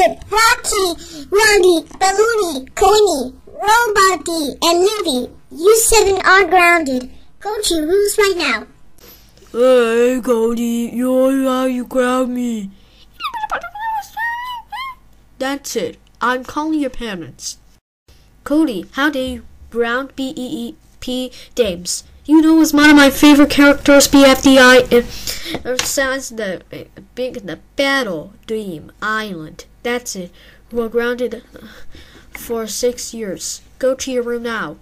it Rocky, Rocky, Balloony, Coiny, Roboty, and Livy. You seven are grounded. Go to your rooms right now. Hey, Cody, you're how you ground me. That's it. I'm calling your parents. Cody, how dare you? Brown B E E P Dames. You know, is one of my favorite characters, BFDI. Says the big the battle dream island. That's it. We're grounded for six years. Go to your room now.